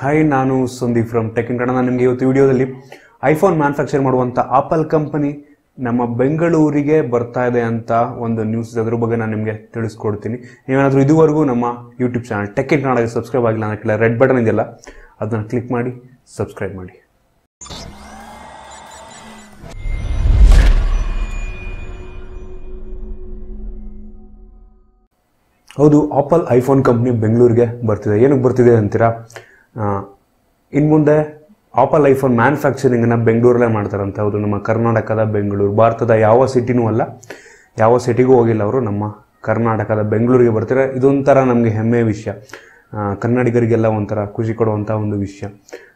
Hi ನಾನು Sandeep from tech in Kannada ನಾನು ನಿಮಗೆ ಇವತ್ತು ವಿಡಿಯೋದಲ್ಲಿ ಐಫೋನ್ ಮ್ಯಾನುಫ್ಯಾಕ್ಚರ್ ಮಾಡುವಂಥ ಆಪಲ್ ಕಂಪನಿ ನಮ್ಮ ಬೆಂಗಳೂರಿಗೆ ಬರ್ತಾ ಇದೆ ಅಂತ ಒಂದು ನ್ಯೂಸ್ ಅದ್ರ ಬಗ್ಗೆ ನಾನು ನಿಮಗೆ ತಿಳಿಸ್ಕೊಡ್ತೀನಿ. ನೀವೇನಾದರೂ ಇದುವರೆಗೂ ನಮ್ಮ ಯೂಟ್ಯೂಬ್ ಚಾನಲ್ ಟೆಕ್ ಇನ್ ಕನ್ನಡಗೆ ಸಬ್ಸ್ಕ್ರೈಬ್ ಆಗಿಲ್ಲ ಅನ್ನೋಕ್ಕಿಲ್ಲ ರೆಡ್ ಬಟನ್ ಇದೆಯಲ್ಲ, ಅದನ್ನು ಕ್ಲಿಕ್ ಮಾಡಿ ಸಬ್ಸ್ಕ್ರೈಬ್ ಮಾಡಿ. ಹೌದು ಆಪಲ್ ಐಫೋನ್ ಕಂಪ್ನಿ ಬೆಂಗಳೂರಿಗೆ ಬರ್ತಿದೆ. ಏನಕ್ಕೆ ಬರ್ತಿದೆ ಅಂತೀರಾ? ಇನ್ನು ಮುಂದೆ ಆಪಲ್ ಐಫೋನ್ ಮ್ಯಾನುಫ್ಯಾಕ್ಚರಿಂಗನ್ನು ಬೆಂಗಳೂರಲ್ಲೇ ಮಾಡ್ತಾರಂತೆ. ಹೌದು ನಮ್ಮ ಕರ್ನಾಟಕದ ಬೆಂಗಳೂರು. ಭಾರತದ ಯಾವ ಸಿಟಿನೂ ಅಲ್ಲ. ಯಾವ ಸಿಟಿಗೂ ಹೋಗಿಲ್ಲ ಅವರು ನಮ್ಮ ಕರ್ನಾಟಕದ ಬೆಂಗಳೂರಿಗೆ ಬರ್ತಾರೆ. ಇದೊಂಥರ ನಮಗೆ ಹೆಮ್ಮೆಯ ವಿಷಯ. ಕನ್ನಡಿಗರಿಗೆಲ್ಲ ಒಂಥರ ಖುಷಿ ಕೊಡುವಂಥ ಒಂದು ವಿಷಯ.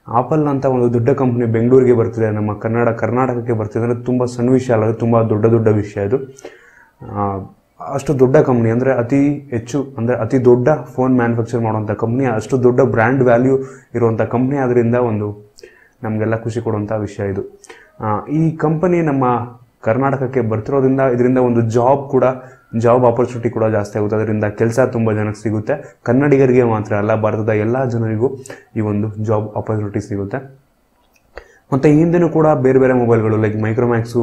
ಆಪಲ್ ಅಂತ ಒಂದು ದೊಡ್ಡ ಕಂಪ್ನಿ ಬೆಂಗಳೂರಿಗೆ ಬರ್ತಿದೆ ನಮ್ಮ ಕನ್ನಡ ಕರ್ನಾಟಕಕ್ಕೆ ಬರ್ತಿದೆ ಅಂದರೆ ತುಂಬ ಸಣ್ಣ ವಿಷಯ ಅಲ್ಲ ಅದು ತುಂಬ ದೊಡ್ಡ ದೊಡ್ಡ ವಿಷಯ ಆ, ಅಷ್ಟು ದೊಡ್ಡ ಕಂಪ್ನಿ ಅಂದರೆ ಅತಿ ಹೆಚ್ಚು, ಅಂದರೆ ಅತಿ ದೊಡ್ಡ ಫೋನ್ ಮ್ಯಾನುಫ್ಯಾಕ್ಚರ್ ಮಾಡುವಂಥ ಕಂಪ್ನಿ ಅಷ್ಟು ದೊಡ್ಡ ಬ್ರ್ಯಾಂಡ್ ವ್ಯಾಲ್ಯೂ ಇರುವಂಥ ಕಂಪ್ನಿ ಆದ್ದರಿಂದ ಒಂದು ನಮಗೆಲ್ಲ ಖುಷಿ ಕೊಡುವಂಥ ವಿಷಯ ಇದು. ಈ ಕಂಪನಿ ನಮ್ಮ ಕರ್ನಾಟಕಕ್ಕೆ ಬರ್ತಿರೋದ್ರಿಂದ ಇದರಿಂದ ಒಂದು ಜಾಬ್ ಕೂಡ ಜಾಬ್ ಆಪರ್ಚುನಿಟಿ ಕೂಡ ಜಾಸ್ತಿ ಆಗುತ್ತೆ. ಅದರಿಂದ ಕೆಲಸ ತುಂಬ ಜನಕ್ಕೆ ಸಿಗುತ್ತೆ. ಕನ್ನಡಿಗರಿಗೆ ಮಾತ್ರ ಅಲ್ಲ, ಭಾರತದ ಎಲ್ಲ ಜನರಿಗೂ ಈ ಒಂದು ಜಾಬ್ ಆಪರ್ಚುನಿಟಿ ಸಿಗುತ್ತೆ. ಮತ್ತು ಹಿಂದೆನೂ ಕೂಡ ಬೇರೆ ಬೇರೆ ಮೊಬೈಲ್ಗಳು ಲೈಕ್ ಮೈಕ್ರೋಮ್ಯಾಕ್ಸು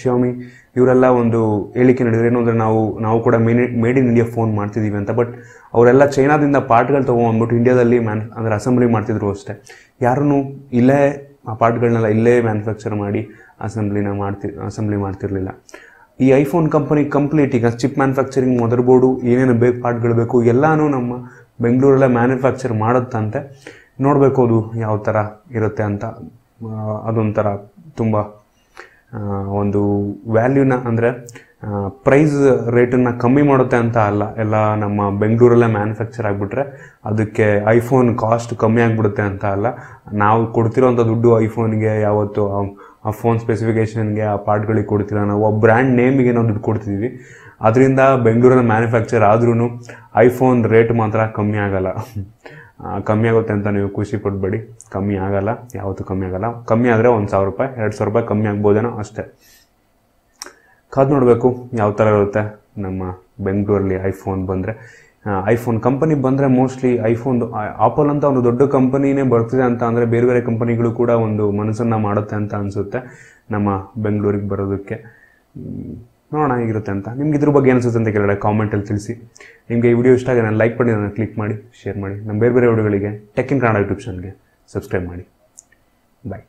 ಶಿಯೋಮಿ ಇವರೆಲ್ಲ ಒಂದು ಹೇಳಿಕೆ ನೀಡಿದ್ರು. ಏನು ಅಂದರೆ ನಾವು ನಾವು ಕೂಡ main made in India phone ಮಾಡ್ತಿದ್ದೀವಿ ಅಂತ. ಬಟ್ ಅವರೆಲ್ಲ ಚೈನಾದಿಂದ ಪಾರ್ಟ್ಗಳು ತೊಗೊಂಡ್ಬಿಟ್ಟು ಇಂಡಿಯಾದಲ್ಲಿ ಮ್ಯಾನ್, ಅಂದರೆ ಅಸೆಂಬ್ಲಿ ಮಾಡ್ತಿದ್ರು ಅಷ್ಟೇ. ಯಾರೂ ಇಲ್ಲೇ ಆ ಪಾರ್ಟ್ಗಳನ್ನೆಲ್ಲ ಇಲ್ಲೇ ಮ್ಯಾನುಫ್ಯಾಕ್ಚರ್ ಮಾಡಿ ಅಸೆಂಬ್ಲಿನ ಮಾಡ್ತಿ ಅಸೆಂಬ್ಲಿ ಮಾಡ್ತಿರಲಿಲ್ಲ. ಈ ಐಫೋನ್ ಕಂಪನಿ ಕಂಪ್ಲೀಟ್ ಈಗ ಚಿಪ್ ಮ್ಯಾನುಫ್ಯಾಕ್ಚರಿಂಗ್ ಮದರ್ ಬೋರ್ಡು ಏನೇನು ಬೇಕು, ಪಾರ್ಟ್ಗಳು ಬೇಕು, ಎಲ್ಲಾನು ನಮ್ಮ ಬೆಂಗಳೂರಲ್ಲೇ ಮ್ಯಾನುಫ್ಯಾಕ್ಚರ್ ಮಾಡುತ್ತಂತೆ. ನೋಡಬೇಕು ಅದು ಯಾವ ಥರ ಇರುತ್ತೆ ಅಂತ. ಅದೊಂಥರ ತುಂಬ ಒಂದು ವ್ಯಾಲ್ಯೂನ ಅಂದರೆ ಪ್ರೈಸ್ ರೇಟನ್ನು ಕಮ್ಮಿ ಮಾಡುತ್ತೆ ಅಂತ ಅಲ್ಲ. ಎಲ್ಲ ನಮ್ಮ ಬೆಂಗಳೂರಲ್ಲೇ ಮ್ಯಾನುಫ್ಯಾಕ್ಚರ್ ಆಗಿಬಿಟ್ರೆ ಅದಕ್ಕೆ ಐಫೋನ್ ಕಾಸ್ಟ್ ಕಮ್ಮಿ ಆಗಿಬಿಡುತ್ತೆ ಅಂತ ಅಲ್ಲ. ನಾವು ಕೊಡ್ತಿರೋಂಥ ದುಡ್ಡು ಐಫೋನ್ಗೆ ಯಾವತ್ತು, ಆ- ಫೋನ್ ಸ್ಪೆಸಿಫಿಕೇಷನ್ಗೆ ಆ ಪಾರ್ಟ್ಗಳಿಗೆ ಕೊಡ್ತಿಲ್ಲ. ನಾವು ಆ ಬ್ರ್ಯಾಂಡ್ ನೇಮಿಗೆ ನಾವು ದುಡ್ಡು ಕೊಡ್ತಿದ್ದೀವಿ ಅದರಿಂದ ಬೆಂಗಳೂರಲ್ಲಿ ಮ್ಯಾನುಫ್ಯಾಕ್ಚರ್ ಆದ್ರೂ ಐಫೋನ್ ರೇಟ್ ಮಾತ್ರ ಕಮ್ಮಿ ಆಗಲ್ಲ. ಕಮ್ಮಿ ಆಗುತ್ತೆ ಅಂತ ನೀವು ಖುಷಿ ಪಡಬೇಡಿ. ಕಮ್ಮಿ ಆಗಲ್ಲ, ಯಾವತ್ತೂ ಕಮ್ಮಿ ಆಗಲ್ಲ. ಕಮ್ಮಿ ಆದರೆ ಒಂದು ಸಾವಿರ ರೂಪಾಯಿ, ಎರಡು ಸಾವಿರ ರೂಪಾಯಿ ಕಮ್ಮಿ ಆಗ್ಬೋದೇನೋ ಅಷ್ಟೇ. ಕಾದು ನೋಡಬೇಕು ಯಾವ ಥರ ಇರುತ್ತೆ ನಮ್ಮ ಬೆಂಗಳೂರಲ್ಲಿ ಐಫೋನ್ ಬಂದರೆ. ಐಫೋನ್ ಕಂಪನಿ ಬಂದರೆ ಮೋಸ್ಟ್ಲಿ ಐಫೋನ್ ಆಪಲ್ ಅಂತ ಒಂದು ದೊಡ್ಡ ಕಂಪನಿನೇ ಬರ್ತಿದೆ ಅಂತ ಅಂದರೆ ಬೇರೆ ಬೇರೆ ಕಂಪನಿಗಳು ಕೂಡ ಒಂದು ಮನಸ್ಸನ್ನು ಮಾಡುತ್ತೆ ಅಂತ ಅನಿಸುತ್ತೆ ನಮ್ಮ ಬೆಂಗಳೂರಿಗೆ ಬರೋದಕ್ಕೆ. ನೋಡೋಣ ಹೇಗಿರುತ್ತೆ ಅಂತ. ನಿಮ್ಗೆ ಇದ್ರ ಬಗ್ಗೆ ಅನಿಸುತ್ತೆ ಅಂತ ಕೆಳಗಡೆ ಕಾಮೆಂಟಲ್ಲಿ ತಿಳಿಸಿ. ನಿಮಗೆ ಈ ವಿಡಿಯೋ ಇಷ್ಟ ಆಗಿದೆ ನಾನು ಲೈಕ್ ಮಾಡಿ ನಾನು ಕ್ಲಿಕ್ ಮಾಡಿ ಶೇರ್ ಮಾಡಿ. ನಮ್ಮ ಬೇರೆ ಬೇರೆ ವಿಡಿಯೋಗಳಿಗೆ ಟೆಕ್ ಇನ್ ಕನ್ನಡ ಯೂಟ್ಯೂಬ್ ಚಾನಲ್ಗೆ ಸಬ್ಸ್ಕ್ರೈಬ್ ಮಾಡಿ. ಬಾಯ್